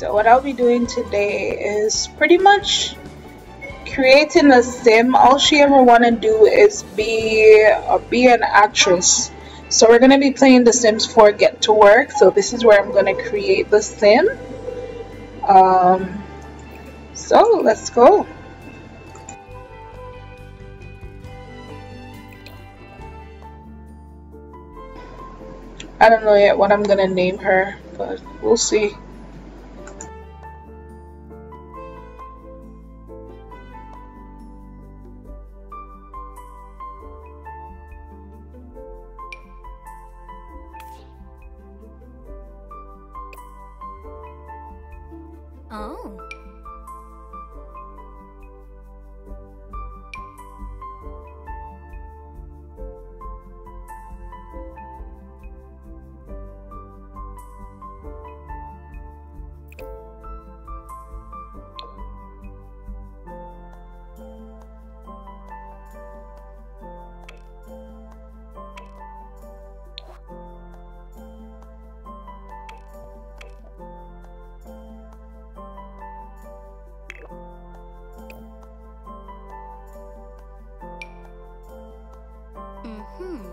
So what I'll be doing today is pretty much creating a sim. All she ever want to do is be uh, be an actress. So we're going to be playing The Sims 4 Get to Work. So this is where I'm going to create the sim. Um, so let's go. I don't know yet what I'm going to name her, but we'll see. Hmm.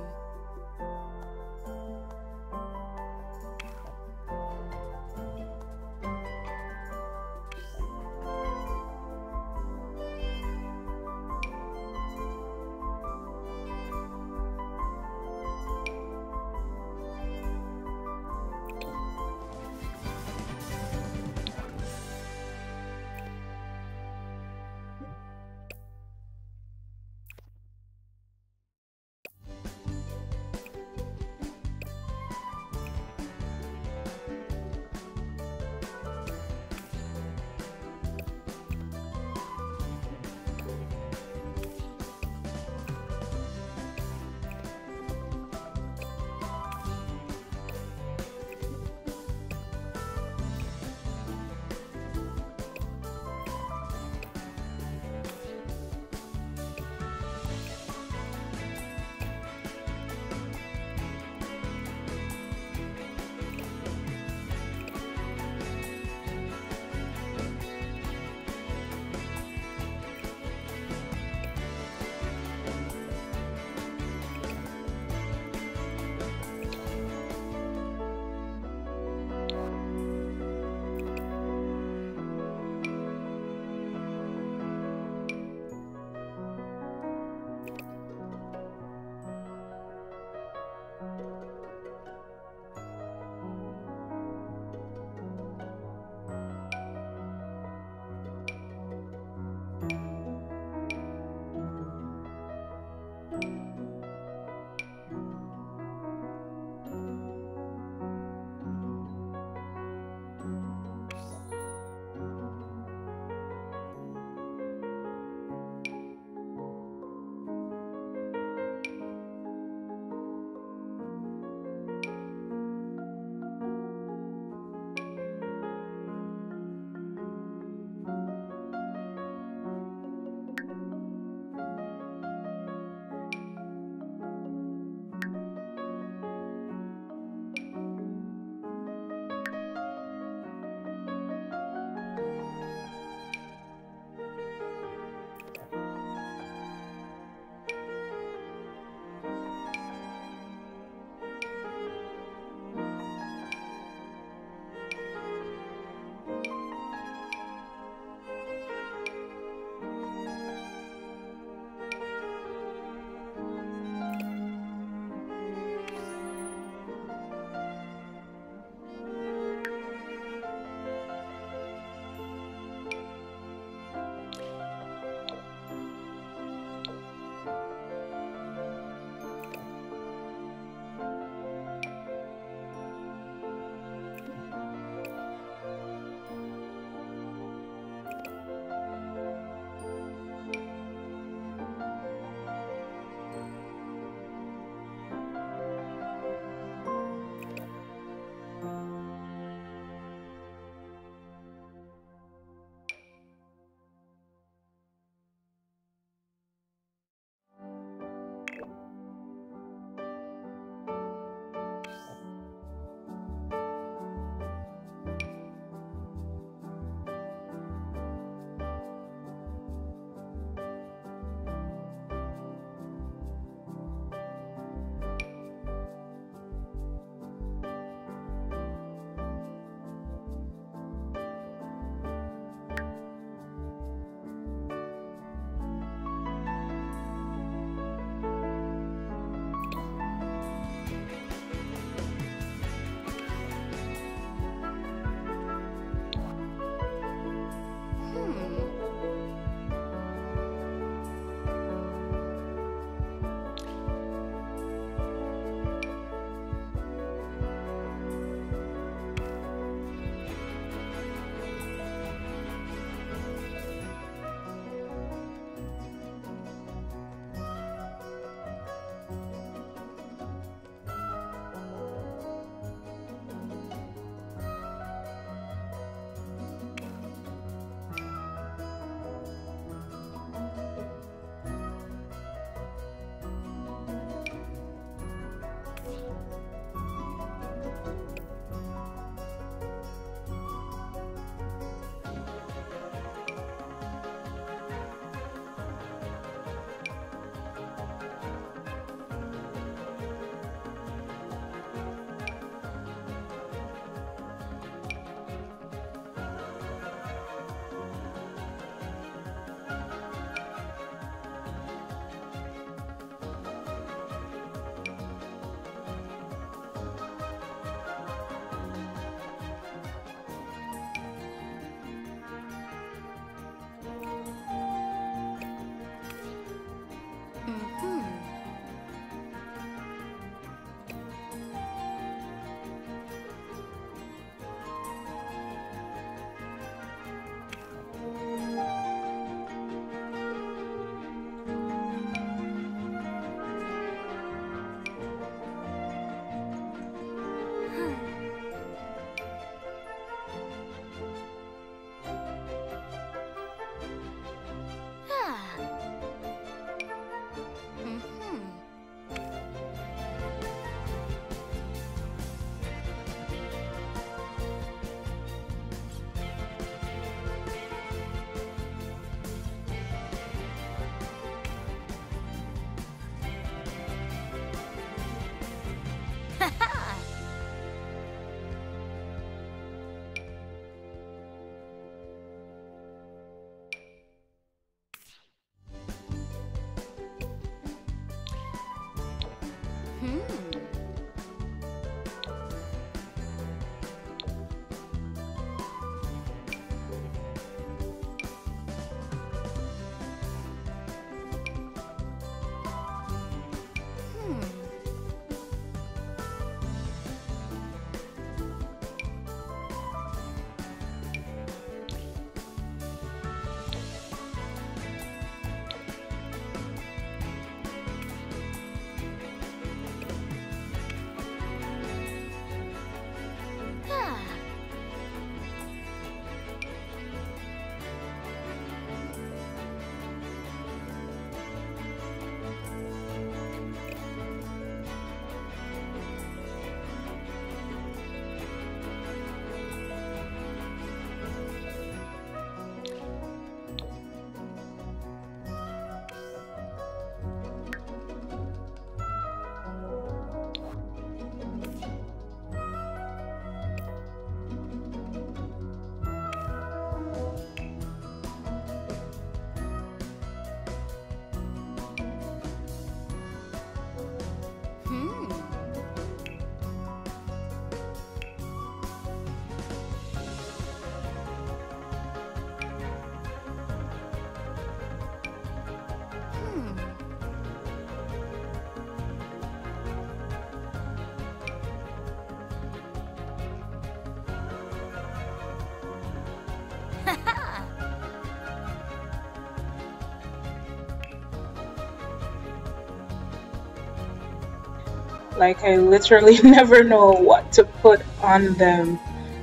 Like I literally never know what to put on them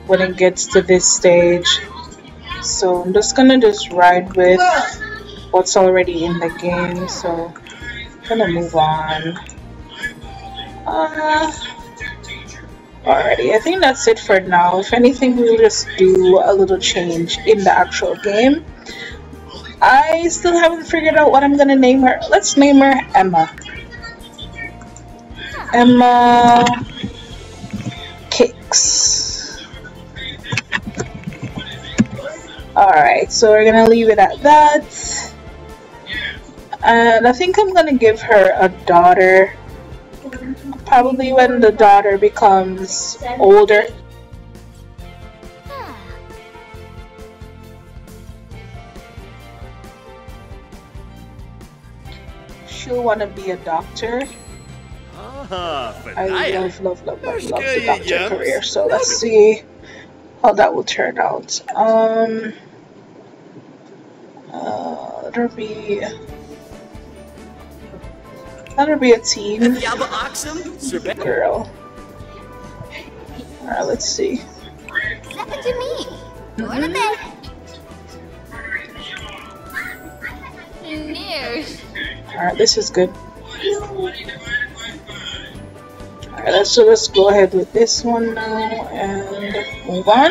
when it gets to this stage. So I'm just gonna just ride with what's already in the game. So I'm gonna move on. Uh, alrighty, I think that's it for now. If anything, we'll just do a little change in the actual game. I still haven't figured out what I'm gonna name her. Let's name her Emma. Emma uh, Kicks. Alright, so we're gonna leave it at that. And I think I'm gonna give her a daughter. Probably when the daughter becomes older. She'll want to be a doctor. I love, love, love, love, love the doctor career. So let's see how that will turn out. Um, uh, there'll be that'll be a teen girl. Alright, let's see. Happened to me. Mm -hmm. Alright, this is good. So let's go ahead with this one now and move on.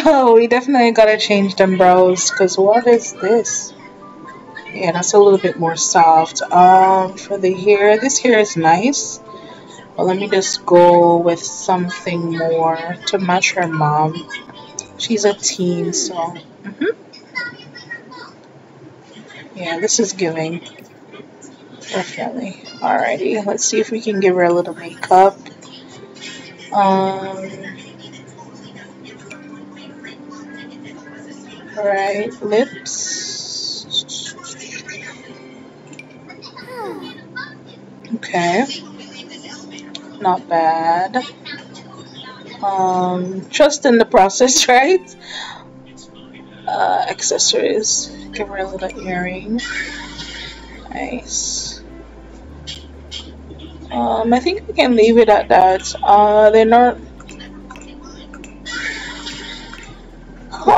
we definitely gotta change them brows, because what is this? Yeah, that's a little bit more soft. Um, for the hair, this hair is nice. But let me just go with something more to match her mom. She's a teen, so... Mm -hmm. Yeah, this is giving. Definitely. Alrighty, let's see if we can give her a little makeup. Um... Alright, lips. Okay. Not bad. Um, trust in the process, right? Uh, accessories. Give her a little earring. Nice. Um, I think we can leave it at that. Uh, they're not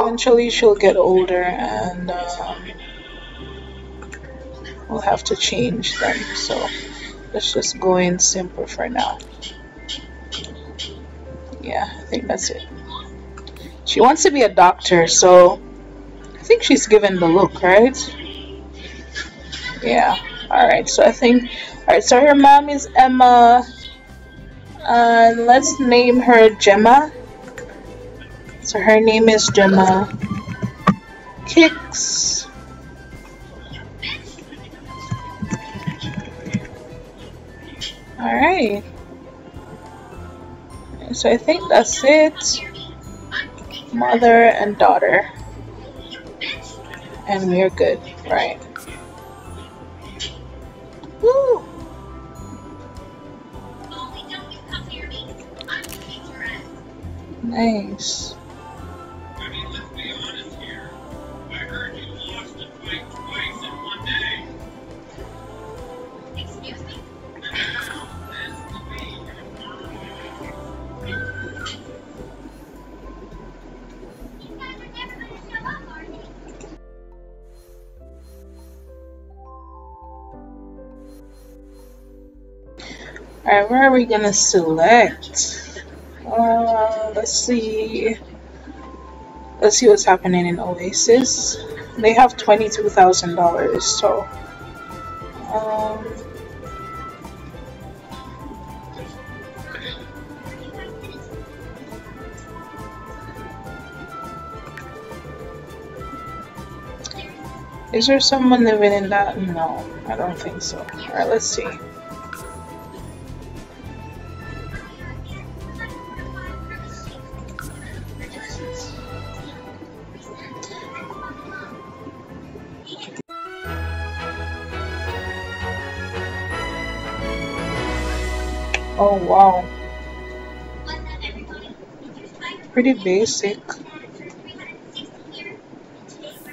eventually she'll get older and um, we'll have to change them. So let's just go in simple for now. Yeah, I think that's it. She wants to be a doctor, so I think she's given the look, right? Yeah. Alright, so I think... Alright, so her mom is Emma. And let's name her Jemma. So her name is Jemma Kicks. Alright. So I think that's it. Mother and daughter. And we're good, right? Woo! Nice. Where are we gonna select? Uh, let's see. Let's see what's happening in Oasis. They have $22,000, so. Um, is there someone living in that? No, I don't think so. Alright, let's see. Oh wow. Pretty basic.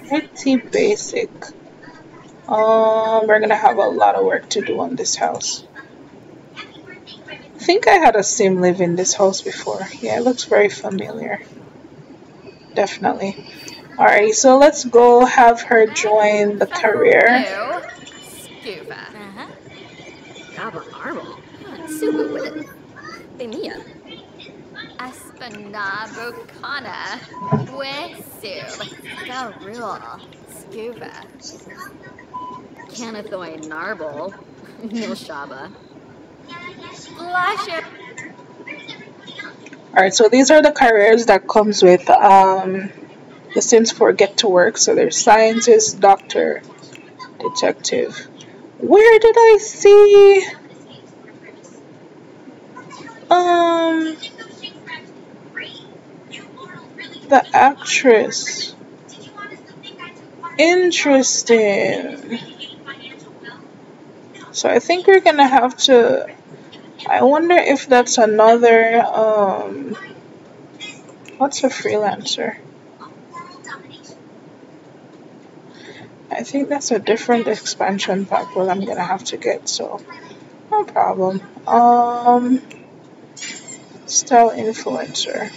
Pretty basic. Um, we're gonna have a lot of work to do on this house. I think I had a sim live in this house before. Yeah, it looks very familiar. Definitely. Alright, so let's go have her join the career. Scuba. Uh-huh. Subu Bemia. Aspanabukana. Wesu. Garul. Scuba. Canathoy Narble. Nilshaba. Alright, so these are the careers that comes with um, the Sims 4 Get to Work. So there's scientist, doctor, detective. Where did I see um, the actress. Interesting. So I think we're gonna have to. I wonder if that's another. Um, what's a freelancer? I think that's a different expansion pack that I'm gonna have to get. So no problem. Um. Style influencer.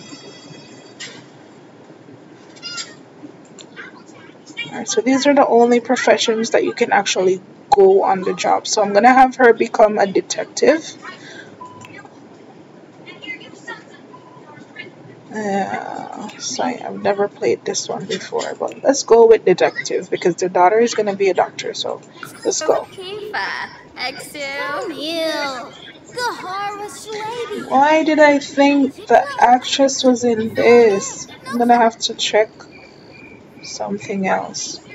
So these are the only professions that you can actually go on the job. So I'm gonna have her become a detective. Uh, sorry, I've never played this one before, but let's go with detective because the daughter is gonna be a doctor. So let's go. Why did I think the actress was in this? I'm gonna have to check something else.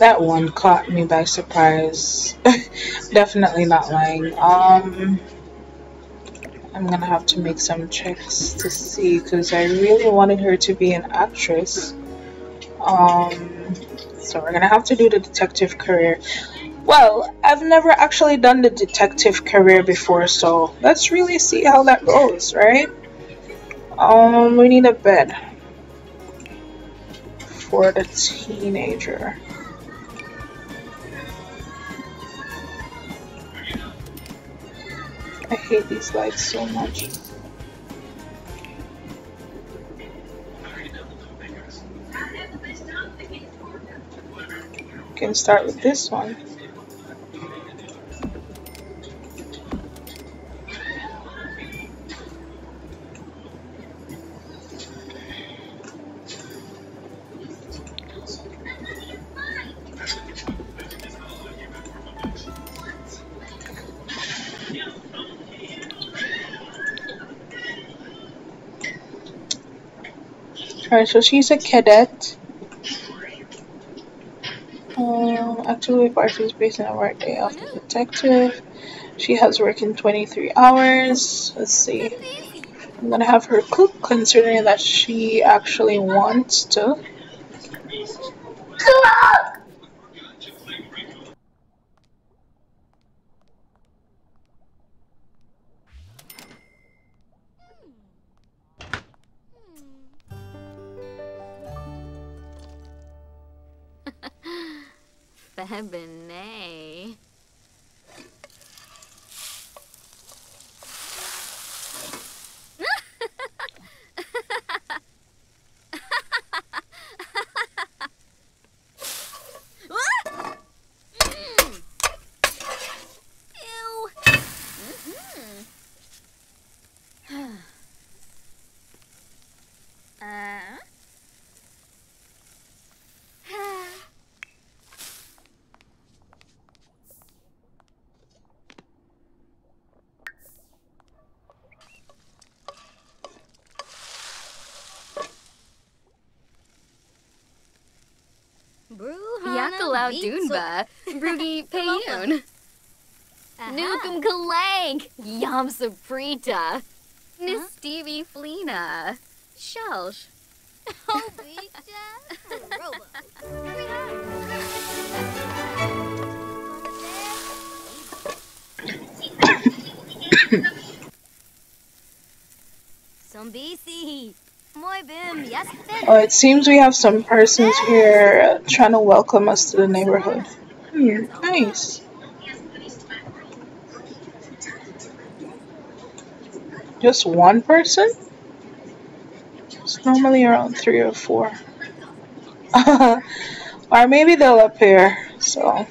That one caught me by surprise. Definitely not lying. Um, I'm gonna have to make some checks to see because I really wanted her to be an actress. Um, so we're gonna have to do the detective career. Well, I've never actually done the detective career before, so let's really see how that goes, right? Um, we need a bed for the teenager. I hate these lights so much. can start with this one. Alright, so she's a cadet. Um, actively participates on a work day of the detective. She has work in 23 hours. Let's see. I'm gonna have her cook considering that she actually wants to. Febine. Yakalau Dunba, Broody Payun. Nukum Kalank, Yam Saprita, Nistivi Flina, Shelsh. Zombie Oh, it seems we have some persons here trying to welcome us to the neighborhood. Hmm, nice. Just one person? It's normally around three or four. or maybe they'll appear, so.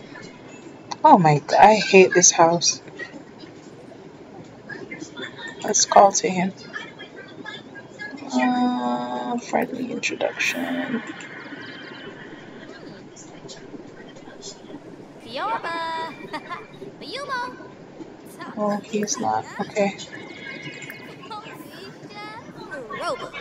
Oh my god, I hate this house. Let's call to him. Friendly introduction. Oh, he's not. Okay. Oh!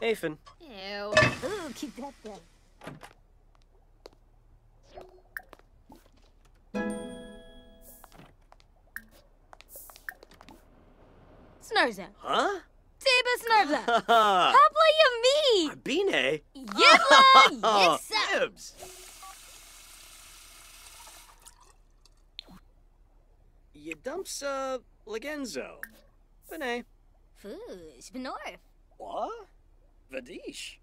Afen. Ew. Ooh, keep that there. Snurza. Huh? Tiba Snurza. Hopla Yami. Arbine. Yibla Yibs. Yedumsa Legenzo. Bene. Fush, Benorf. What? Vadish.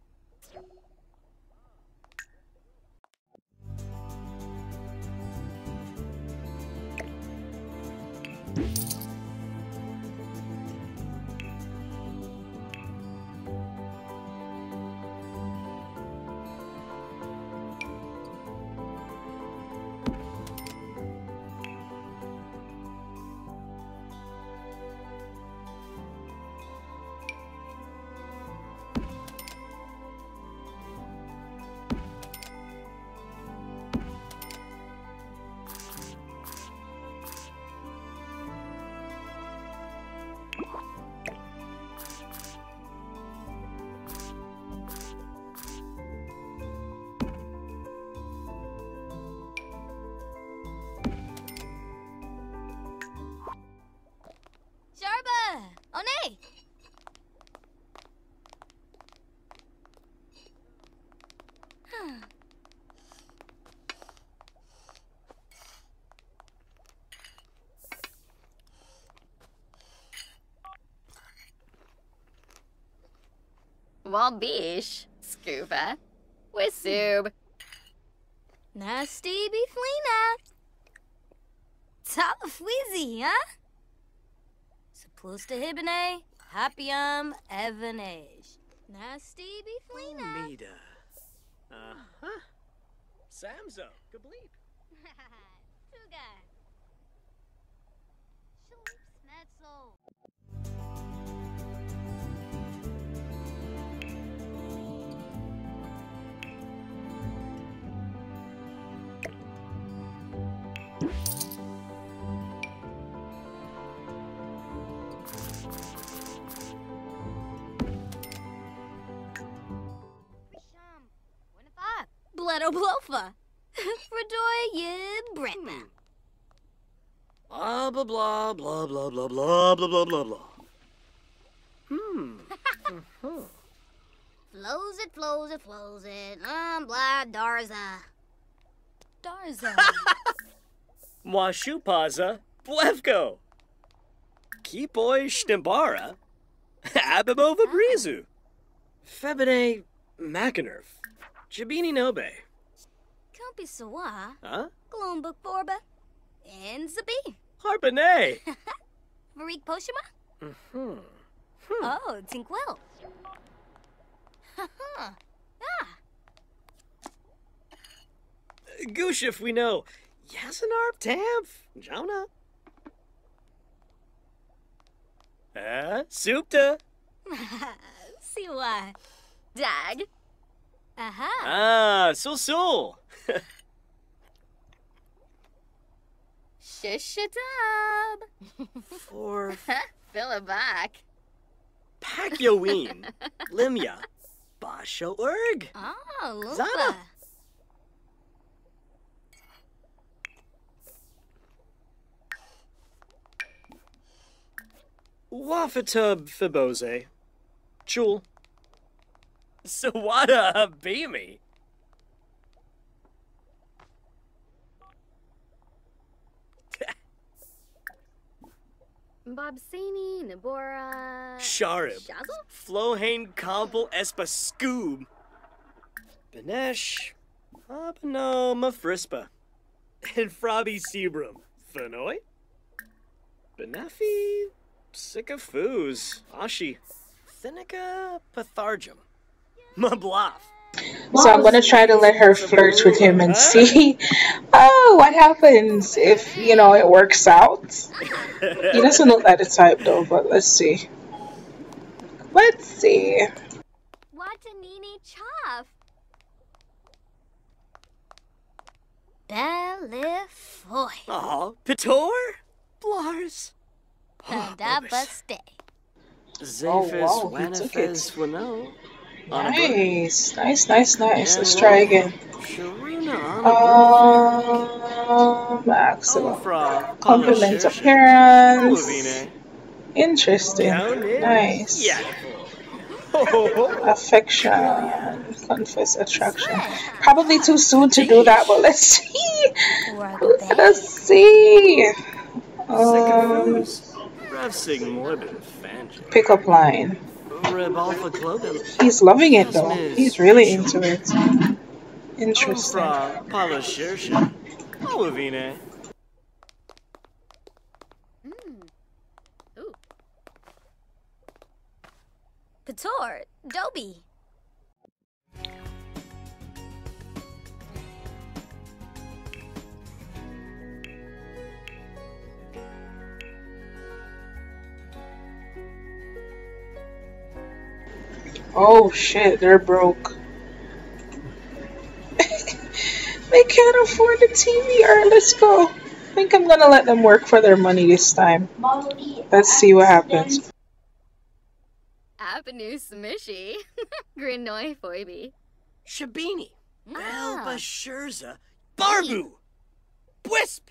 Wabish, Scuba, Wisub. Hmm. Nasty Beeflina. Top Wheezy, huh? Supposed to Hibine, Happyum, Evanage, Nasty Beeflina. Mida. Uh huh. Samzo, Gableep. guys Winifah. Bledo Blofa. Fredoy Yib Bretna. Blah, blah, blah, blah, blah, blah, blah, blah, blah, blah, blah. Hmm. Flows it, flows it, flows it. Um, blah, Darza. Darza. Mwashupaza. Blevko. Kipoi Shtimbara. Abimova Brizu. Febine Macanerf. Jabini Nobe. Kumpi Sawa. Huh? Gloombook Borba. And Zabi. Harpane. Marik Poshima. Hmm. Oh, Tinkwell. Ah. Gushif, we know. Yasinarp Tamph. Jonah. Uh, Supta. Siwa. Dag. Aha. Ah, so so. Shush it up. For Philibak. ween. Limya. Basho Erg. Oh, ah, Zana. Wafatub Fibose. Chul. Sawada uh, Beamy. Bobsini, Nabora. Sharib. Shazzle? Flohane Kompel Espa Scoob. Benesh. Abano Mafrispa. And Frobby Sebrum. Fenoy. Benefi. Sycophus. Ashi. Thinica Pathargum. Mabloff. So I'm gonna try to let her flirt with him and see, oh, what happens if you know it works out. He doesn't look like the type though, but let's see. Let's see. Watanini Chaff. Belifoy. Aw, Pitor? Blars. Dabaste. Zephys Oh, wow, he took it. Wanifes Wano. Nice, nice, nice, nice. Let's try again. Um, excellent. Ofra. Compliment appearance. Interesting. Nice. Affection. Confess attraction. Probably too soon to do that, but let's see. Let's see. Um, Revsig Morbid pickup line. He's loving it though. He's really into it. Interesting. Pator, hmm. Dobie. Oh shit, they're broke. they can't afford the TV. Alright, let's go. I think I'm gonna let them work for their money this time. Let's see what happens. Avenue Smishy. Grinoy Foiby. Shabini. Ah. Elba Sherza. Barbu. Wisp.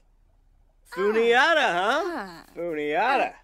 Funiata, huh? Ah. Funiata.